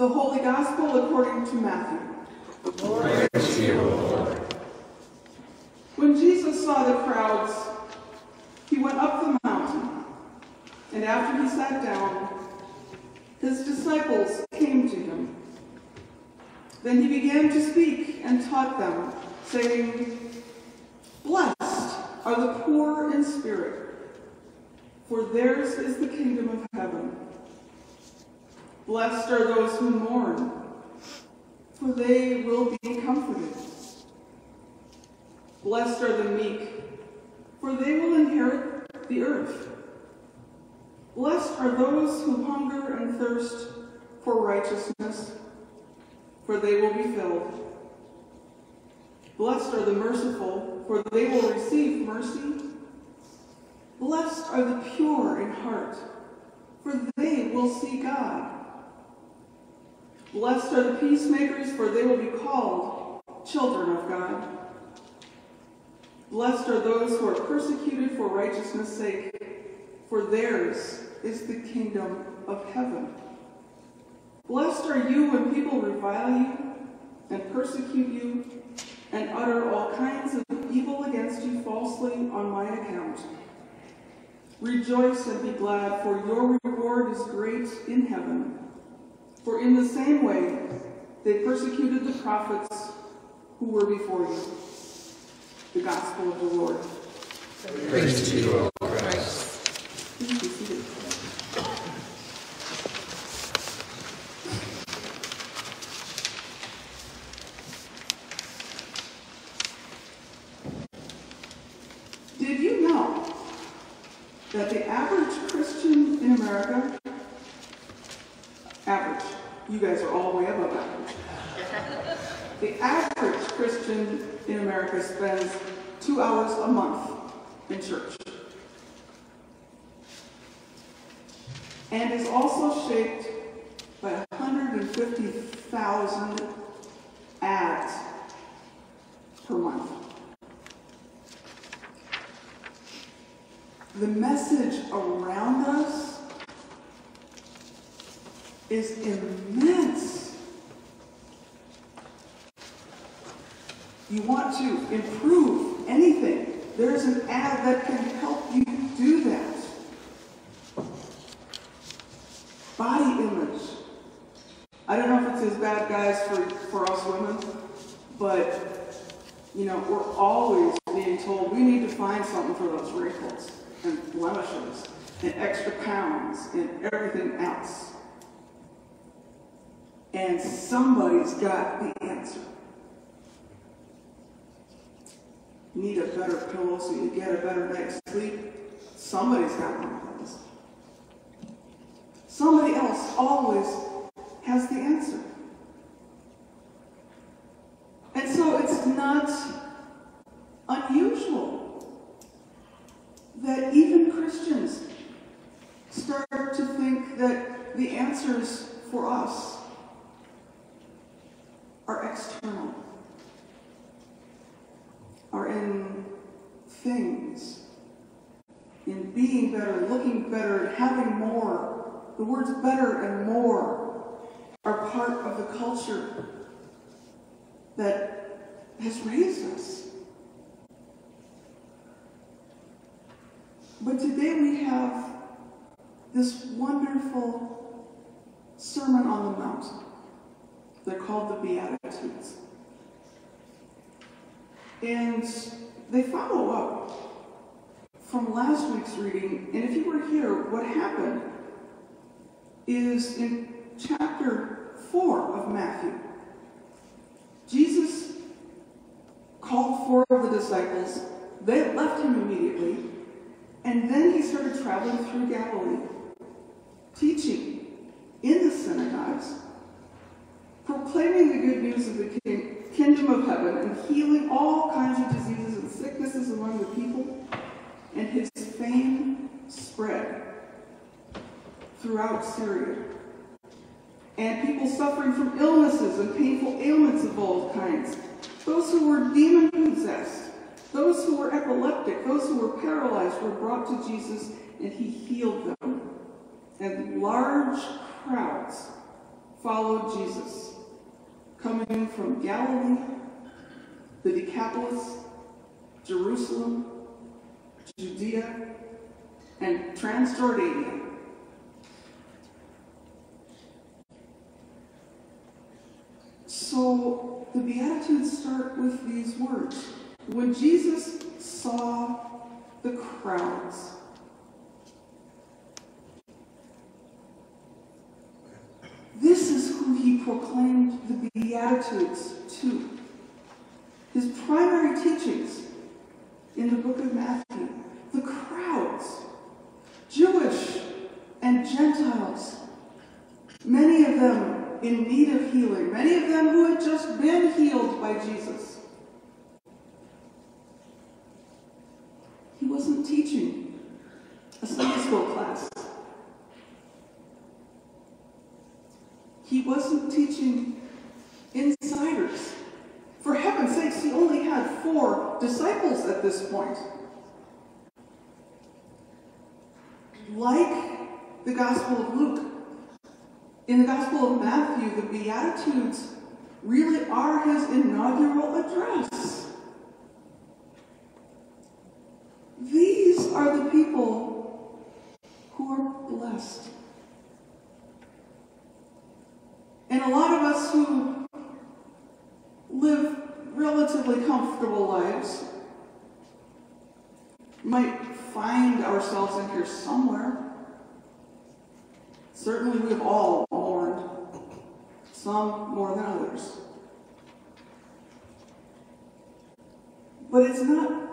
The Holy Gospel according to Matthew. To you, Lord. When Jesus saw the crowds, he went up the mountain, and after he sat down, his disciples came to him. Then he began to speak and taught them, saying, Blessed are the poor in spirit, for theirs is the kingdom of heaven. Blessed are those who mourn, for they will be comforted. Blessed are the meek, for they will inherit the earth. Blessed are those who hunger and thirst for righteousness, for they will be filled. Blessed are the merciful, for they will receive mercy. Blessed are the pure in heart, for they will see God. Blessed are the peacemakers, for they will be called children of God. Blessed are those who are persecuted for righteousness' sake, for theirs is the kingdom of heaven. Blessed are you when people revile you and persecute you and utter all kinds of evil against you falsely on my account. Rejoice and be glad, for your reward is great in heaven. For in the same way they persecuted the prophets who were before you. The Gospel of the Lord. Praise to you, O Christ. Please be seated. Did you know that the average Christian in America, average, you guys are all the way above average. The average Christian in America spends two hours a month in church. And is also shaped by 150,000 ads per month. The message around us is immense. You want to improve anything, there's an ad that can help you do that. Body image. I don't know if it's as bad, guys, for, for us women, but, you know, we're always being told we need to find something for those wrinkles and blemishes and extra pounds and everything else. And somebody's got the answer. Need a better pillow so you get a better night's sleep. Somebody's got one of those. Somebody else always has the answer. And so it's not unusual that even Christians start to think that the answers for us are external, are in things, better, looking better, having more. The words better and more are part of the culture that has raised us. But today we have this wonderful Sermon on the Mount. They're called the Beatitudes. And they follow up from last week's reading. And if you were here, what happened is in chapter 4 of Matthew, Jesus called four of the disciples. They left him immediately. And then he started traveling through Galilee, teaching in the synagogues, proclaiming the good news of the king, kingdom of heaven, and healing all kinds of diseases and sicknesses among the people. And his fame spread throughout Syria. And people suffering from illnesses and painful ailments of all kinds, those who were demon possessed, those who were epileptic, those who were paralyzed were brought to Jesus and he healed them. And large crowds followed Jesus, coming from Galilee, the Decapolis, Jerusalem, Judea, and Transjordania. So the Beatitudes start with these words. When Jesus saw the crowds, this is who he proclaimed the Beatitudes to. His primary teachings in the book of Matthew, the crowds, Jewish and Gentiles, many of them in need of healing, many of them who had just been healed by Jesus. He wasn't teaching a Sunday school class. He wasn't teaching insiders. For heaven's sakes, he only had four disciples at this point. Like the Gospel of Luke, in the Gospel of Matthew, the Beatitudes really are his inaugural address. These are the people who are blessed. And a lot of us who live relatively comfortable lives might find ourselves in here somewhere. Certainly, we've all some more than others. But it's not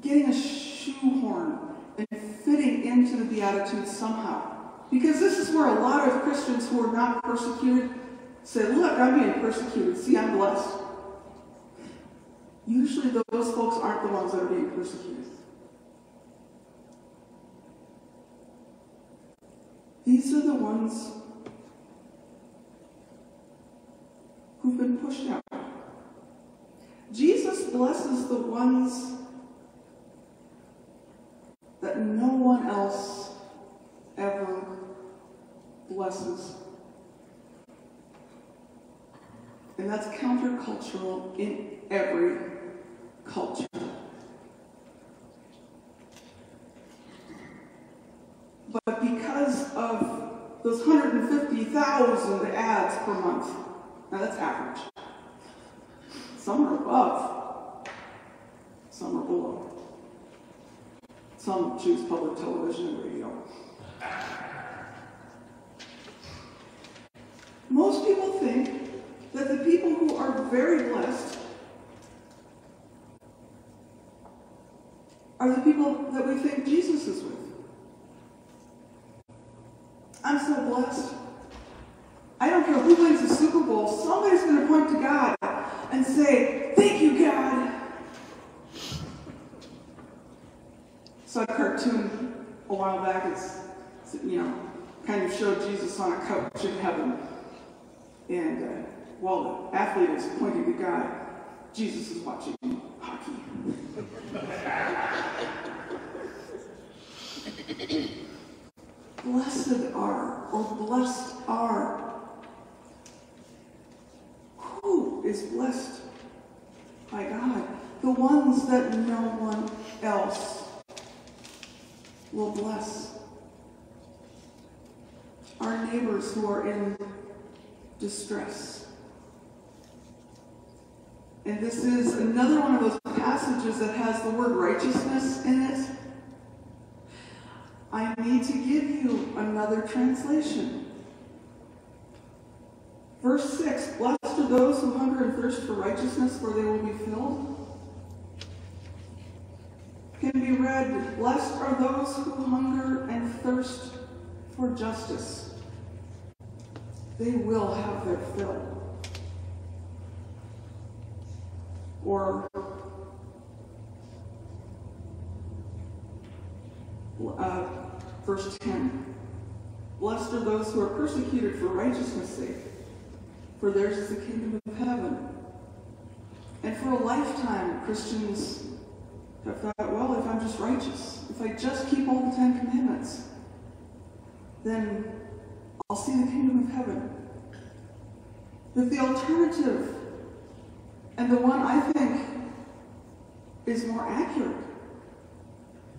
getting a shoehorn and fitting into the Beatitudes somehow. Because this is where a lot of Christians who are not persecuted say, Look, I'm being persecuted. See, I'm blessed. Usually, those folks aren't the ones that are being persecuted. These are the ones who've been Jesus blesses the ones that no one else ever blesses. And that's countercultural in every culture. But because of those 150,000 ads per month, now that's average. Some are above, some are below. Some choose public television and radio. Most people think that the people who are very blessed are the people that we think Jesus is with. I'm so blessed. I don't care who wins the Super Bowl, somebody's going to point to God and say, Thank you, God. Saw a cartoon a while back. It's, you know, kind of showed Jesus on a couch in heaven. And uh, while the athlete is pointing to God, Jesus is watching hockey. blessed are, or blessed are. Who is blessed by God? The ones that no one else will bless. Our neighbors who are in distress. And this is another one of those passages that has the word righteousness in it. I need to give you another translation. Verse 6 Blessed those who hunger and thirst for righteousness, for they will be filled. Can be read Blessed are those who hunger and thirst for justice. They will have their fill. Or uh, verse 10 Blessed are those who are persecuted for righteousness' sake, for theirs is the kingdom of heaven. And for a lifetime, Christians have thought, well, if I'm just righteous, if I just keep all the Ten Commandments, then I'll see the kingdom of heaven. But the alternative, and the one I think is more accurate,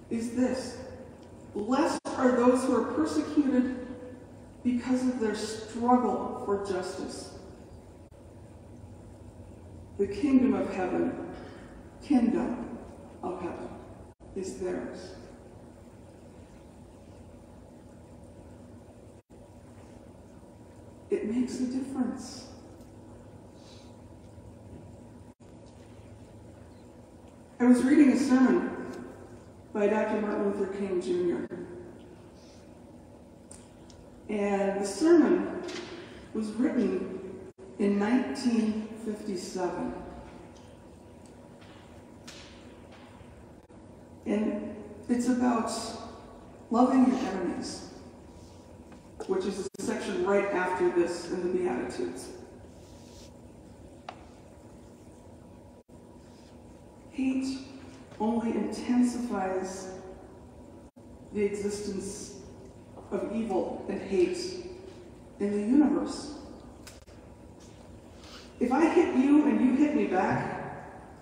is this. Blessed are those who are persecuted because of their struggle for justice. The kingdom of heaven, kingdom of heaven, is theirs. It makes a difference. I was reading a sermon by Dr. Martin Luther King Jr. And the sermon was written in 1957. And it's about loving your enemies, which is a section right after this in the Beatitudes. Hate only intensifies the existence of evil and hate in the universe. If I hit you and you hit me back,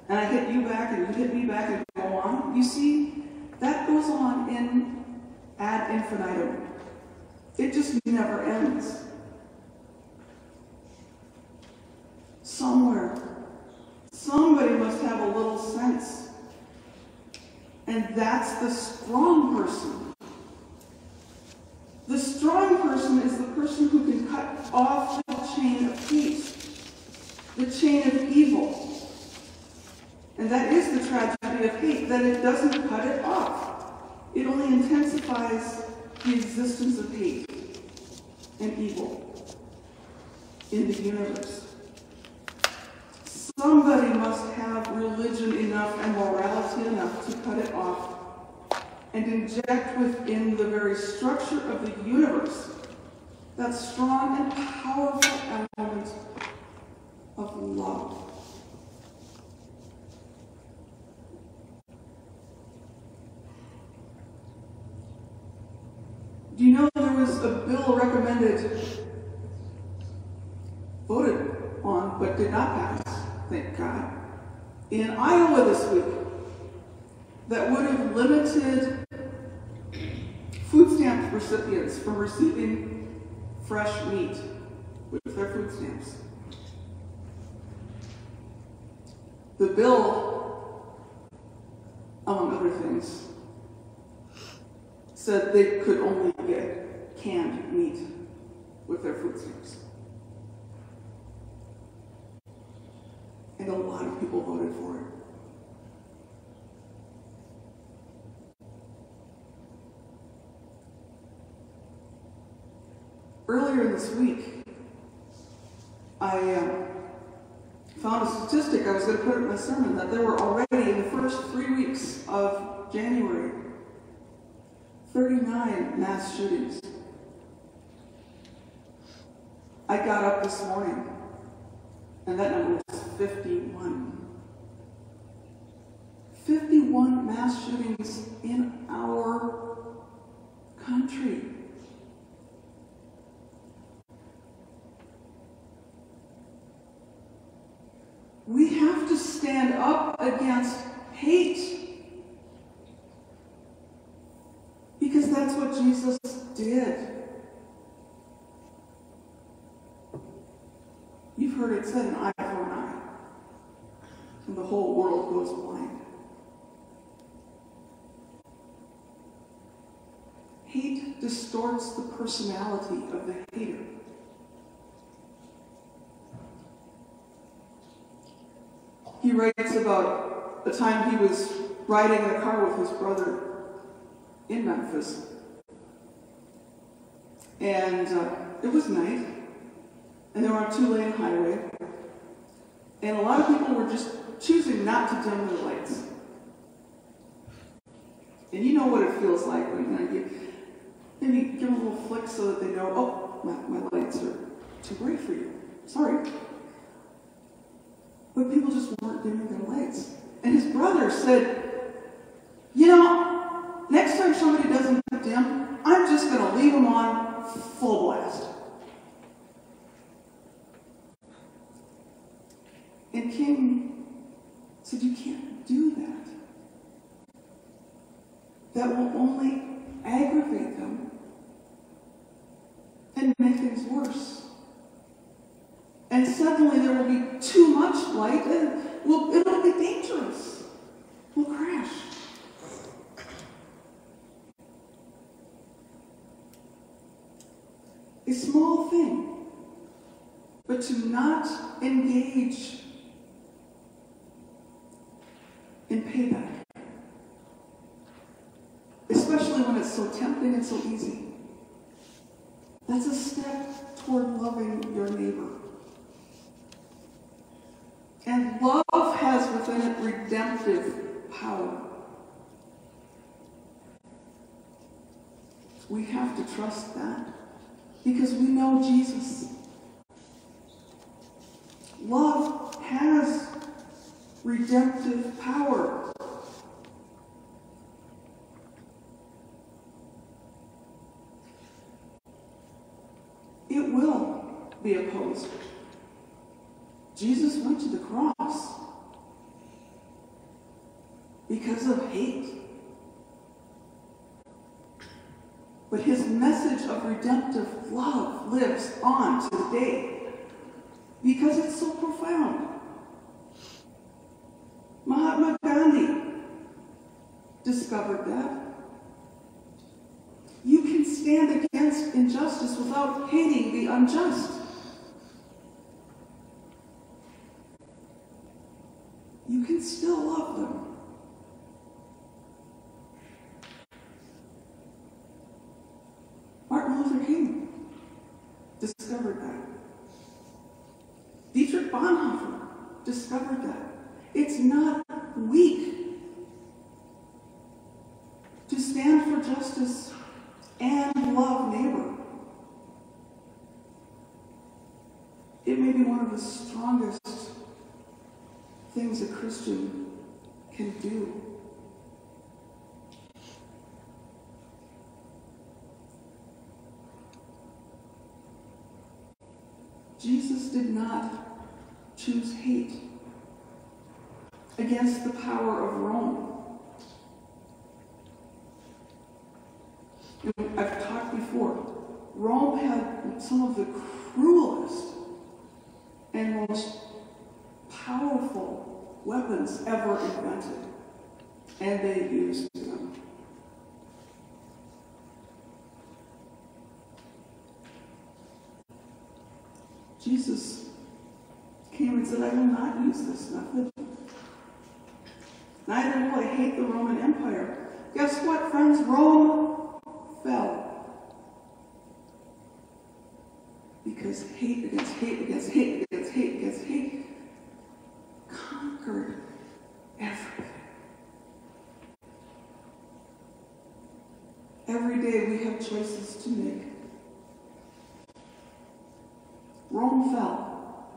and I hit you back and you hit me back and go on, you see, that goes on in ad infinitum. It just never ends. Somewhere, somebody must have a little sense. And that's the strong person. The strong person is the person who can cut off the chain of hate, the chain of evil. And that is the tragedy of hate, that it doesn't cut it off. It only intensifies the existence of hate and evil in the universe. Somebody must have religion enough and morality enough to cut it off and inject within the very structure of the universe that strong and powerful element of love. Do you know there was a bill recommended, voted on, but did not pass, thank God, in Iowa this week that would have limited food stamp recipients from receiving fresh meat with their food stamps. The bill, among other things, said they could only get canned meat with their food stamps. And a lot of people voted for it. Earlier this week, I uh, found a statistic, I was going to put it in my sermon, that there were already in the first three weeks of January 39 mass shootings. I got up this morning, and that number was 51. 51 mass shootings in our country. We have to stand up against hate. Because that's what Jesus did. You've heard it said an eye for an eye. And the whole world goes blind. Hate distorts the personality of the hater. Writes about the time he was riding in a car with his brother in Memphis. And uh, it was night, and they were on a two lane highway. And a lot of people were just choosing not to dim their lights. And you know what it feels like when you, know, you maybe give them a little flick so that they know, oh, my, my lights are too bright for you. Sorry. But people just weren't doing their legs. And his brother said, you know, next time somebody doesn't put them, I'm just going to leave them on full blast. And King said, you can't do that. That will only aggravate them and make things worse. And suddenly there will be too much light and we'll, it'll be dangerous. We'll crash. A small thing, but to not engage in payback, especially when it's so tempting and so easy. That's a step toward loving your neighbor. And love has within it redemptive power. We have to trust that because we know Jesus. Love has redemptive power. It will be opposed. Jesus went to the cross because of hate. But his message of redemptive love lives on today because it's so profound. Mahatma Gandhi discovered that. You can stand against injustice without hating the unjust. You can still love them. Martin Luther King discovered that. Dietrich Bonhoeffer discovered that. It's not weak to stand for justice and love neighbor. It may be one of the strongest things a Christian can do. Jesus did not choose hate against the power of Rome. I've talked before. Rome had some of the cruelest and most weapons ever invented, and they used them. Jesus came and said, I will not use this method. Neither will I hate the Roman Empire. Guess what, friends? Rome fell. Because hate against hate against hate against hate conquered everything. Every day we have choices to make. Rome fell.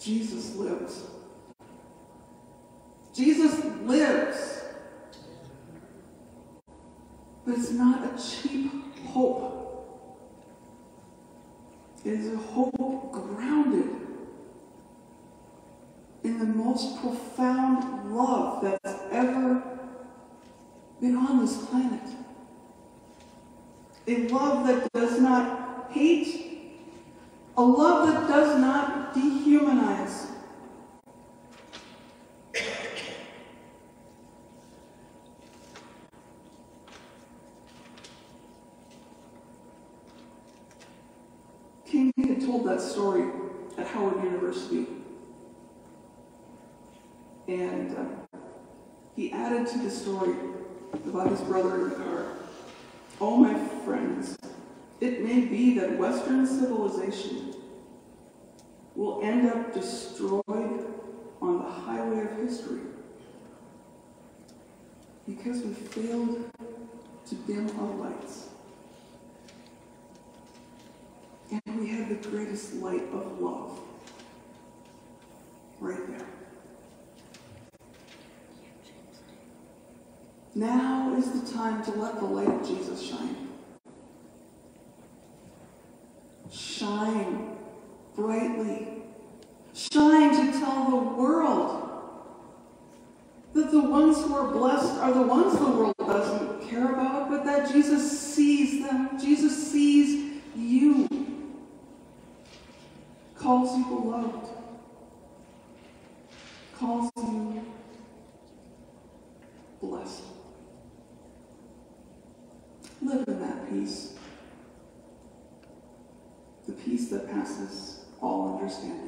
Jesus lives. Jesus lives. But it's not a cheap hope. It is a hope grounded in the most profound love that's ever been on this planet. A love that does not hate, a love that does not dehumanize. King had told that story at Howard University. And uh, he added to the story about his brother in the car. Oh, my friends, it may be that Western civilization will end up destroyed on the highway of history because we failed to dim our lights. And we have the greatest light of love right there. Now is the time to let the light of Jesus shine. Shine brightly. shine to tell the world that the ones who are blessed are the ones the world doesn't care about, but that Jesus sees them. Jesus sees you, calls you beloved, calls you blessed. Live in that peace, the peace that all understanding.